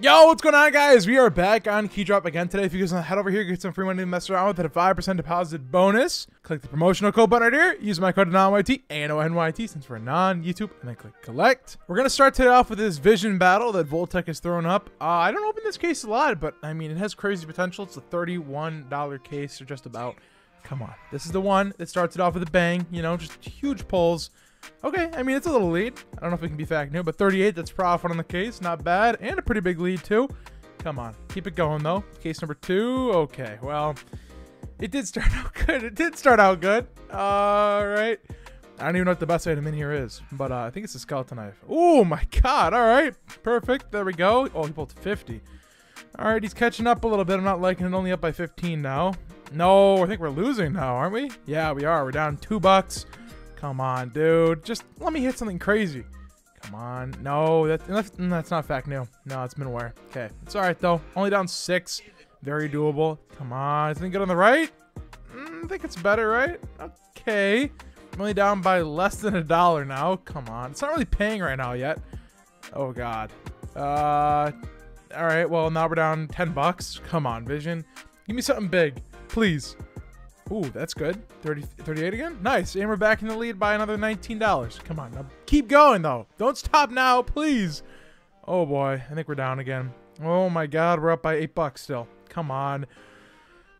Yo, what's going on, guys? We are back on Keydrop again today. If you guys want to head over here, get some free money to mess around with at a 5% deposit bonus, click the promotional code button right here. Use my code ANONYT, A-N-O-N-Y-T, since we're non-YouTube, and then click collect. We're going to start today off with this vision battle that Voltec has thrown up. Uh, I don't open this case a lot, but I mean, it has crazy potential. It's a $31 case, or just about. Come on. This is the one that starts it off with a bang, you know, just huge pulls. Okay, I mean, it's a little lead. I don't know if it can be fact new, but 38, that's profit on the case. Not bad. And a pretty big lead, too. Come on. Keep it going, though. Case number two. Okay, well, it did start out good. It did start out good. All right. I don't even know what the best item in here is, but uh, I think it's a skeleton knife. Oh, my God. All right. Perfect. There we go. Oh, he pulled 50. All right, he's catching up a little bit. I'm not liking it. Only up by 15 now. No, I think we're losing now, aren't we? Yeah, we are. We're down two bucks. Come on, dude. Just let me hit something crazy. Come on. No, that, that's, that's not fact new. No, it's Minware. Okay. It's all right, though. Only down six. Very doable. Come on. Isn't it good on the right? Mm, I think it's better, right? Okay. I'm only down by less than a dollar now. Come on. It's not really paying right now yet. Oh, God. Uh, all right. Well, now we're down 10 bucks. Come on, Vision. Give me something big. Please. Ooh, that's good. 30, 38 again? Nice. And we're back in the lead by another $19. Come on. Now keep going, though. Don't stop now, please. Oh, boy. I think we're down again. Oh, my God. We're up by 8 bucks still. Come on.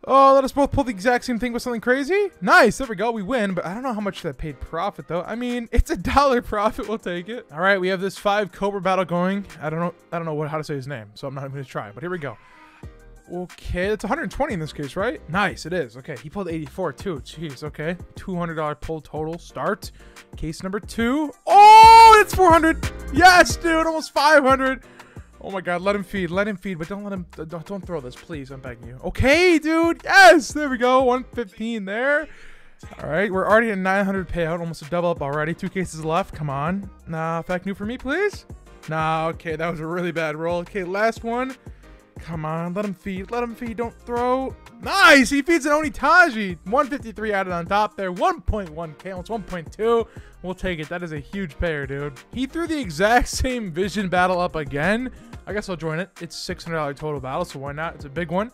Oh, let us both pull the exact same thing with something crazy. Nice. There we go. We win, but I don't know how much that paid profit, though. I mean, it's a dollar profit. We'll take it. All right. We have this five Cobra battle going. I don't know. I don't know what how to say his name, so I'm not even going to try, but here we go. Okay, it's 120 in this case, right? Nice, it is. Okay, he pulled 84 too. Jeez, okay. $200 pull total. Start. Case number two. Oh, it's 400. Yes, dude, almost 500. Oh my god, let him feed, let him feed, but don't let him, don't, don't throw this, please, I'm begging you. Okay, dude, yes, there we go, 115 there. All right, we're already at 900 payout, almost a double up already. Two cases left, come on. Nah, fact new for me, please? Nah, okay, that was a really bad roll. Okay, last one. Come on, let him feed. Let him feed. Don't throw. Nice! He feeds an Oni Taiji. 153 added on top there. 1.1k, almost 1.2. We'll take it. That is a huge pair, dude. He threw the exact same vision battle up again. I guess I'll join it. It's $600 total battle, so why not? It's a big one.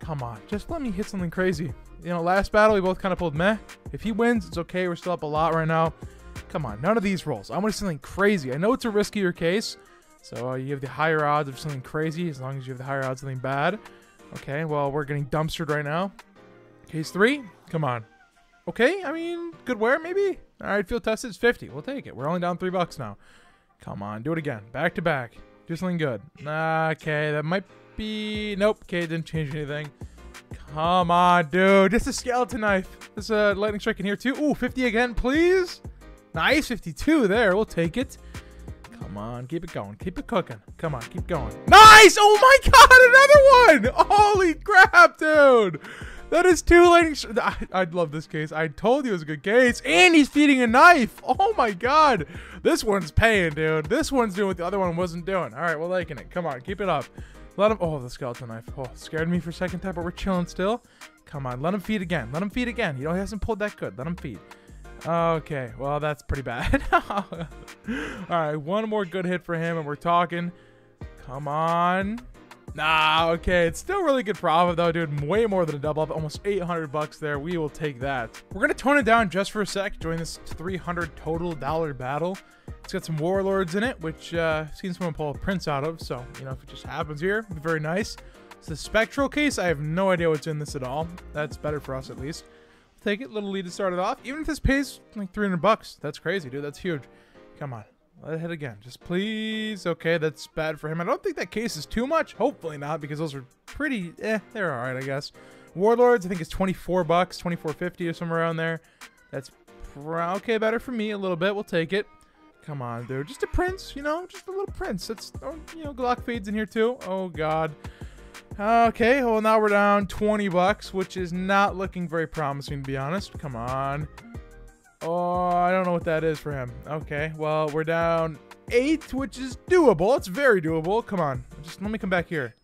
Come on. Just let me hit something crazy. You know, last battle, we both kind of pulled meh. If he wins, it's okay. We're still up a lot right now. Come on. None of these rolls. I want to see something crazy. I know it's a riskier case, so uh, you have the higher odds of something crazy as long as you have the higher odds of something bad. Okay, well, we're getting dumpstered right now. Case three, come on. Okay, I mean, good wear maybe? All right, field tested is 50. We'll take it. We're only down three bucks now. Come on, do it again. Back to back. Do something good. Okay, that might be... Nope, okay, didn't change anything. Come on, dude. Just a skeleton knife. There's a lightning strike in here too. Ooh, 50 again, please. Nice, 52 there. We'll take it. Come on, keep it going. Keep it cooking. Come on, keep going. Nice! Oh my god, another one! Holy crap, dude! That is two lightning I, I love this case. I told you it was a good case. And he's feeding a knife. Oh my god. This one's paying, dude. This one's doing what the other one wasn't doing. All right, we're liking it. Come on, keep it up. Let him. Oh, the skeleton knife. Oh, scared me for a second time, but we're chilling still. Come on, let him feed again. Let him feed again. You know, he hasn't pulled that good. Let him feed. Okay, well, that's pretty bad. All right, one more good hit for him, and we're talking. Come on. Nah, okay. It's still really good profit, though, dude. Way more than a double up. Almost 800 bucks there. We will take that. We're to tone it down just for a sec. Join this 300 total dollar battle. It's got some warlords in it, which uh, I've seen someone pull a prince out of. So, you know, if it just happens here, very nice. It's the spectral case. I have no idea what's in this at all. That's better for us, at least take it. Little lead to start it off. Even if this pays like 300 bucks, that's crazy, dude. That's huge. Come on. Let it hit again. Just please. Okay, that's bad for him. I don't think that case is too much. Hopefully not, because those are pretty, eh, they're all right, I guess. Warlords, I think it's 24 bucks, 24.50 or somewhere around there. That's okay, better for me a little bit. We'll take it. Come on, dude. Just a prince, you know? Just a little prince. That's, oh, you know, Glock fades in here too. Oh, God. Okay, well now we're down 20 bucks, which is not looking very promising to be honest. Come on. Oh, I don't know what that is for him. Okay, well we're down 8, which is doable. It's very doable. Come on, just let me come back here.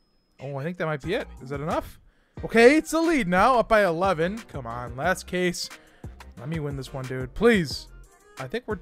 Oh, I think that might be it. Is that enough? Okay, it's the lead now, up by 11. Come on, last case. Let me win this one, dude. Please. I think we're...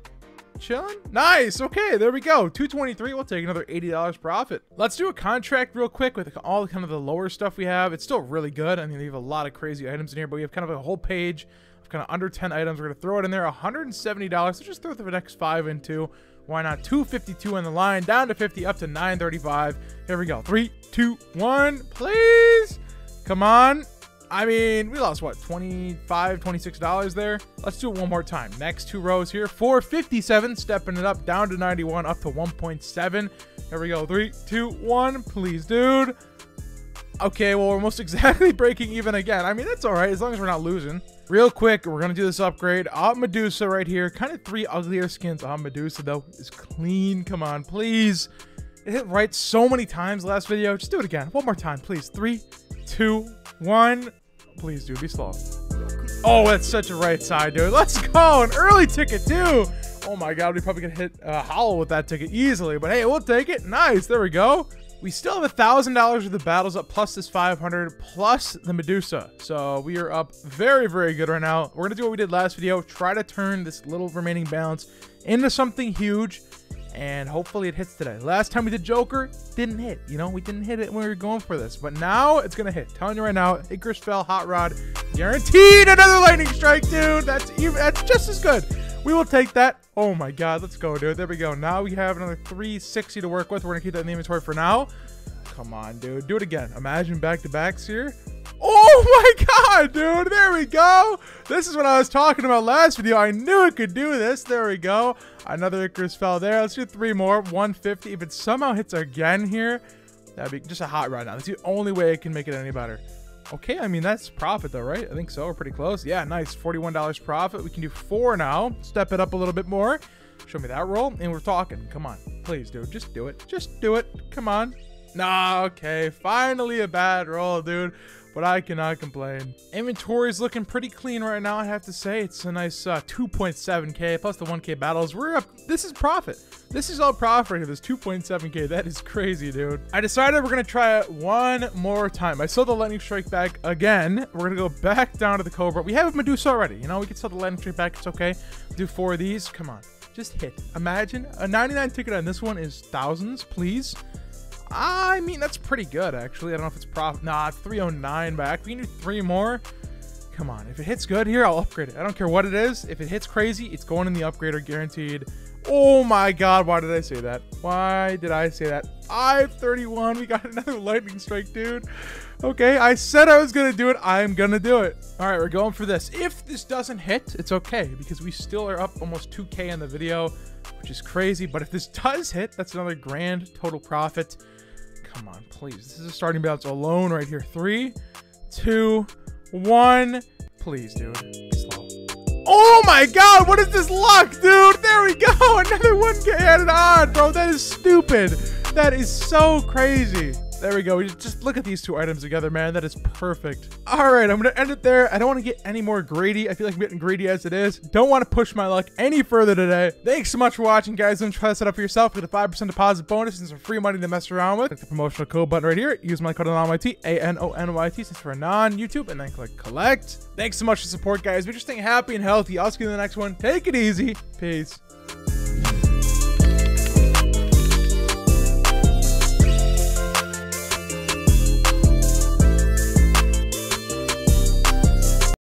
chilling. Nice. Okay, there we go. 223. We'll take another $80 profit. Let's do a contract real quick with all kind of the lower stuff we have. It's still really good. I mean, we have a lot of crazy items in here, but we have kind of a whole page of kind of under 10 items. We're going to throw it in there. $170. Let's just throw the next five into. Why not? 252 on the line, down to 50, up to 935. Here we go. Three, two, one, please. Come on. I mean, we lost what, 25 $26 there? Let's do it one more time. Next two rows here. 457, stepping it up down to 91, up to 1.7. Here we go. Three, two, one. Please, dude. Okay, well, we're almost exactly breaking even again. I mean, that's all right as long as we're not losing. Real quick, we're going to do this upgrade. AWP Medusa right here. Kind of three uglier skins. AWP Medusa, though, is clean. Come on, please. It hit right so many times last video. Just do it again. One more time, please. Three, two, one. Please, dude, be slow. Oh, that's such a right side, dude. Let's go. An early ticket, too. Oh, my God. We probably could hit uh, Hollow with that ticket easily. But, hey, we'll take it. Nice. There we go. We still have a thousand dollars of the battles up, plus this 500, plus the Medusa. So we are up very, very good right now. We're gonna do what we did last video, try to turn this little remaining balance into something huge and hopefully it hits today. Last time we did Joker, didn't hit. You know, we didn't hit it when we were going for this, but now it's gonna hit. Telling you right now, Icarus fell, Hot Rod, guaranteed another lightning strike, dude. That's even that's just as good. We will take that. Oh my god, let's go, dude. There we go. Now we have another 360 to work with. We're gonna keep that in the inventory for now. Come on, dude. Do it again. Imagine back-to-backs here. Oh my god, dude. There we go. This is what I was talking about last video. I knew it could do this. There we go. Another Icarus fell there. Let's do three more. 150. If it somehow hits again here, that'd be just a hot rod now. That's the only way it can make it any better. Okay, I mean, that's profit though, right? I think so. We're pretty close. Yeah, nice. $41 profit. We can do four now. Step it up a little bit more. Show me that roll. And we're talking. Come on. Please, dude. Just do it. Just do it. Come on. Nah, okay. Finally a bad roll, dude but I cannot complain. Inventory is looking pretty clean right now, I have to say. It's a nice uh, 2.7k plus the 1k battles. We're up. This is profit. This is all profit here. This 2.7k. That is crazy, dude. I decided we're going to try it one more time. I saw the lightning strike back again. We're going to go back down to the Cobra. We have a Medusa already. You know, we can sell the lightning strike back. It's okay. Do four of these. Come on. Just hit. Imagine a 99 ticket on this one is thousands, please. I mean, that's pretty good, actually. I don't know if it's profit. Nah, 309 back. We need three more. Come on. If it hits good here, I'll upgrade it. I don't care what it is. If it hits crazy, it's going in the upgrader guaranteed. Oh my god, why did I say that? Why did I say that? 531. We got another lightning strike, dude. Okay, I said I was going to do it. I'm going to do it. All right, we're going for this. If this doesn't hit, it's okay because we still are up almost 2k in the video, which is crazy. But if this does hit, that's another grand total profit. Come on, please. This is a starting balance alone right here. Three, two, one. Please, dude. Slow. Oh my god, what is this luck, dude? There we go. Another 1k added on, bro. That is stupid. That is so crazy. There we go. Just look at these two items together, man. That is perfect. All right, I'm going to end it there. I don't want to get any more greedy. I feel like I'm getting greedy as it is. Don't want to push my luck any further today. Thanks so much for watching, guys. Don't try to set up for yourself. Get a 5% deposit bonus and some free money to mess around with. Click the promotional code button right here. Use my code ANONYT, A-N-O-N-Y-T, since for a non-YouTube, and then click collect. Thanks so much for support, guys. We're just staying happy and healthy. I'll see you in the next one. Take it easy. Peace.